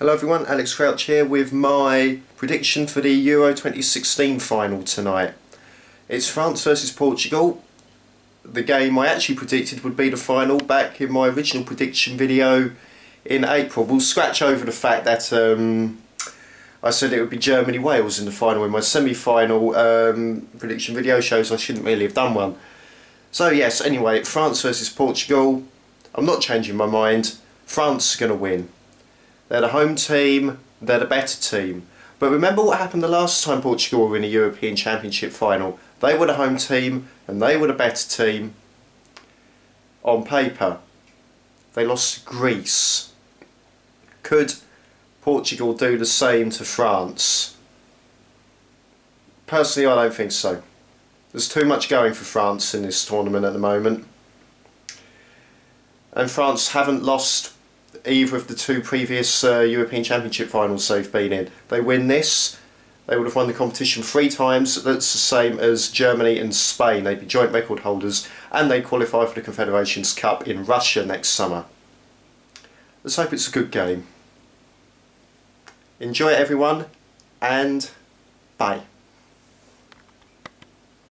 Hello everyone, Alex Crouch here with my prediction for the Euro 2016 final tonight. It's France versus Portugal. The game I actually predicted would be the final back in my original prediction video in April. We'll scratch over the fact that um, I said it would be Germany-Wales in the final in my semi-final um, prediction video shows I shouldn't really have done one. So yes, anyway, France versus Portugal. I'm not changing my mind. France is going to win. They're the home team, they're the better team. But remember what happened the last time Portugal were in a European Championship final? They were the home team and they were the better team on paper. They lost to Greece. Could Portugal do the same to France? Personally, I don't think so. There's too much going for France in this tournament at the moment. And France haven't lost either of the two previous uh, European Championship finals they've been in. They win this, they would have won the competition three times. That's the same as Germany and Spain. They'd be joint record holders and they qualify for the Confederations Cup in Russia next summer. Let's hope it's a good game. Enjoy it everyone and bye.